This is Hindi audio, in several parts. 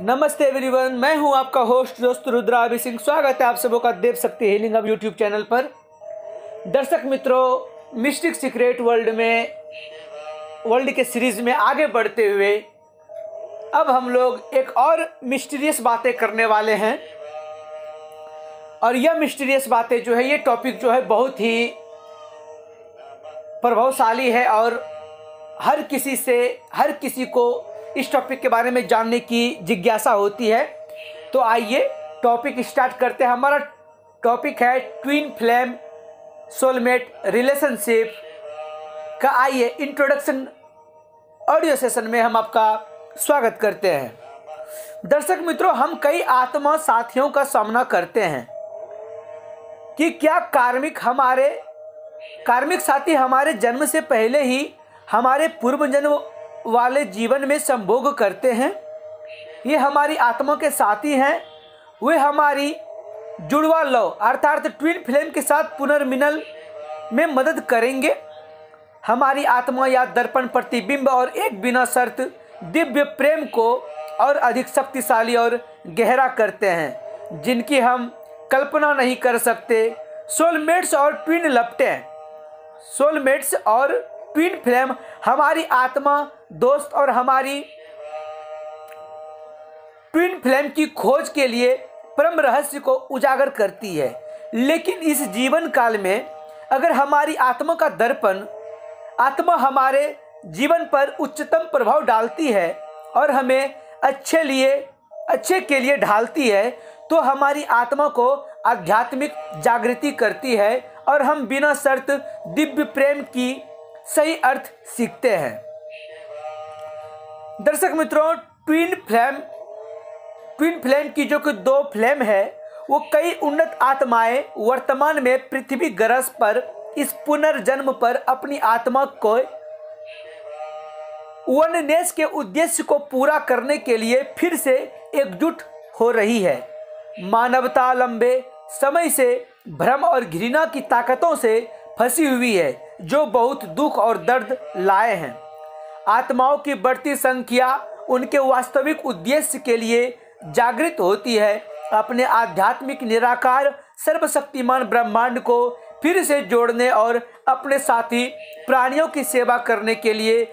नमस्ते एवरीवन, मैं हूँ आपका होस्ट, दोस्त रुद्रा अभी सिंह। स्वागत है आप सबों का देव शक्ति हीलिंग अब यूट्यूब चैनल पर। दर्शक मित्रों, मिस्टिक सीक्रेट वर्ल्ड में, वर्ल्ड के सीरीज़ में आगे बढ़ते हुए, अब हम लोग एक और मिस्टीरियस बातें करने वाले हैं। और यह मिस्टीरियस बातें जो है, ये टॉपिक जो है, बहुत ही प्रभावशाली है और हर किसी से, हर किसी को इस टॉपिक के बारे में जानने की जिज्ञासा होती है। तो आइए टॉपिक स्टार्ट करते हैं। हमारा टॉपिक है ट्विन फ्लेम सोलमेट रिलेशनशिप का। आइए इंट्रोडक्शन ऑडियो सेशन में हम आपका स्वागत करते हैं। दर्शक मित्रों, हम कई आत्मा साथियों का सामना करते हैं कि क्या कार्मिक हमारे, कार्मिक साथी हमारे जन्म से पहले ही हमारे पूर्व जन्म वाले जीवन में संभोग करते हैं। ये हमारी आत्मा के साथी हैं। वे हमारी जुड़वा लव अर्थात ट्विन फ्लेम के साथ पुनर्मिनल में मदद करेंगे। हमारी आत्मा या दर्पण प्रतिबिंब और एक बिना शर्त दिव्य प्रेम को और अधिक शक्तिशाली और गहरा करते हैं, जिनकी हम कल्पना नहीं कर सकते। सोलमेट्स और ट्विन लपटें सोलमेट्स और ट्विन फ्लेम, हमारी आत्मा, दोस्त और हमारी ट्विन फ्लेम की खोज के लिए परम रहस्य को उजागर करती है। लेकिन इस जीवन काल में अगर हमारी आत्मा का दर्पण, आत्मा हमारे जीवन पर उच्चतम प्रभाव डालती है और हमें अच्छे लिए, अच्छे के लिए ढालती है तो हमारी आत्मा को आध्यात्मिक जागृति करती है और हम बिना शर्त दिव्य प्रेम की सही अर्थ सीखते हैं। दर्शक मित्रों ट्विन फ्लेम ट्विन फ्लेम की जो कि दो फ्लेम है, वो कई उन्नत आत्माएँ वर्तमान में पृथ्वी ग्रह पर इस पुनर्जन्म पर अपनी आत्मा को वननेस के उद्देश्य को पूरा करने के लिए फिर से एकजुट हो रही है। मानवता लंबे समय से भ्रम और घृणा की ताकतों से फंसी हुई है। जो बहुत दुख और दर्द लाए हैं। आत्माओं की बढ़ती संख्या उनके वास्तविक उद्देश्य के लिए जागृत होती है। अपने आध्यात्मिक निराकार, सर्वशक्तिमान ब्रह्मांड को फिर से जोड़ने और अपने साथी प्राणियों की सेवा करने के लिए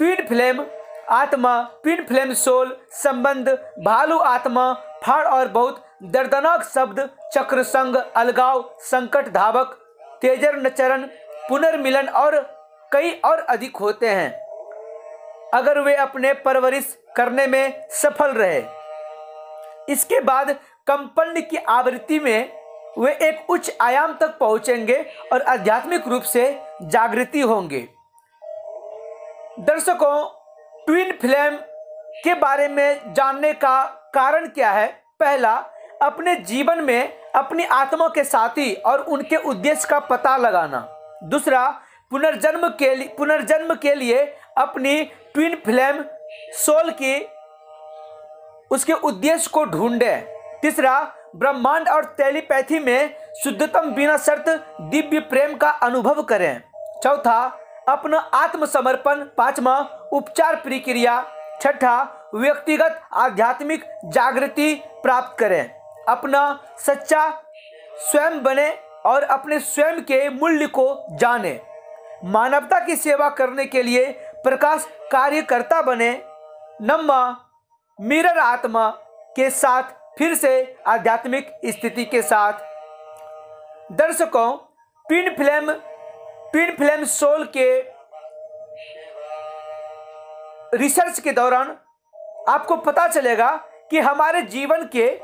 ट्विन फ्लेम, आत्मा ट्विन फ्लेम, सोल, संबंध, भालू आत्मा, फाड़ और बहुत दर्दनाक शब्द, चक्र संग, अलगाव, संकट धावक, तेजर नचरण पुनर्मिलन और कई और अधिक होते हैं। अगर वे अपने परवरिश करने में सफल रहे, इसके बाद कंपन की आवृत्ति में वे एक उच्च आयाम तक पहुँचेंगे और आध्यात्मिक रूप से जागृति होंगे। दर्शकों, ट्विन फ्लेम के बारे में जानने का कारण क्या है? पहला, अपने जीवन में अपनी आत्मा के साथी और उनके उद्देश्य का पता लगाना। दूसरा, पुनर्जन्म के लिए पुनर्जन्म के लिए अपनी ट्विन फ्लेम सोल की, उसके उद्देश्य को ढूंढे। तीसरा, ब्रह्मांड और टेलीपैथी में शुद्धतम बिना शर्त दिव्य प्रेम का अनुभव करें। चौथा, अपना आत्मसमर्पण। पांचवा, उपचार प्रक्रिया। छठा, व्यक्तिगत आध्यात्मिक जागृति प्राप्त करें। अपना सच्चा स्वयं बने और अपने स्वयं के मूल्य को जाने। मानवता की सेवा करने के लिए प्रकाश कार्यकर्ता बने। नम्मा, मिरर आत्मा के साथ फिर से आध्यात्मिक स्थिति के साथ। दर्शकों, twin flame twin flame soul के रिसर्च के दौरान आपको पता चलेगा कि हमारे जीवन के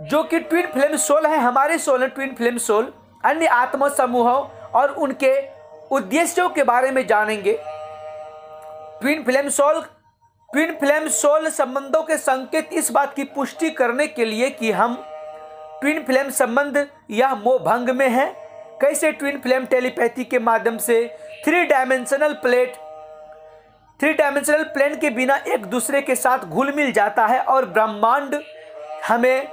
जो कि ट्विन फ्लेम सोल है, हमारे सोल है, ट्विन फ्लेम सोल। अन्य आत्म समूहों और उनके उद्देश्यों के बारे में जानेंगे। Twin flame soul twin flame soul संबंधों के संकेत इस बात की पुष्टि करने के लिए कि हम ट्विन फ्लेम संबंध या मोह भंग में हैं। कैसे ट्विन फ्लेम टेलीपैथी के माध्यम से three dimensional plane three dimensional plane के बिना एक दूसरे के साथ घुल मिल जाता है और ब्रह्मांड हमें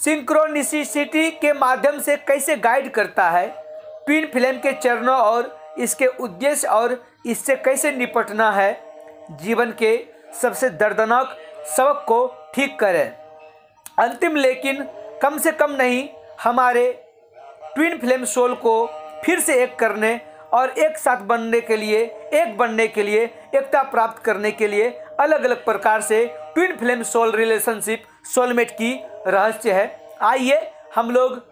सिंक्रोनिसिटी के माध्यम से कैसे गाइड करता है? ट्विन फ्लेम के चरणों और इसके उद्देश्य और इससे कैसे निपटना है? जीवन के सबसे दर्दनाक सबक को ठीक करें। अंतिम लेकिन कम से कम नहीं, हमारे ट्विन फ्लेम सोल को फिर से एक करने और एक साथ बनने के लिए, एक बनने के लिए, एकता प्राप्त करने के लिए अलग अलग प्रकार से twin flame soul relationship soulmate की रहस्य है। आइए हम लोग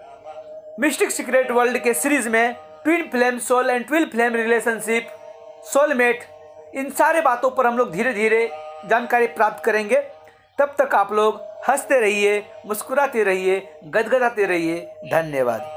मिस्टिक सीक्रेट वर्ल्ड के सीरीज़ में twin flame soul and twin flame relationship soulmate इन सारे बातों पर हम लोग धीरे धीरे जानकारी प्राप्त करेंगे। तब तक आप लोग हँसते रहिए, मुस्कुराते रहिए, गदगदाते रहिए। धन्यवाद।